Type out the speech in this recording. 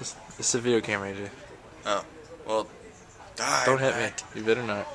It's, it's a video camera, AJ. Oh, well, die. Don't hit me. You better not.